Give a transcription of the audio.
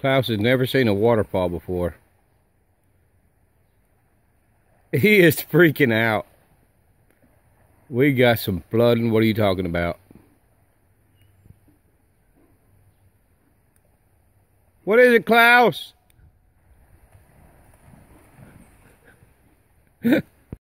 Klaus has never seen a waterfall before. He is freaking out. We got some flooding. What are you talking about? What is it, Klaus?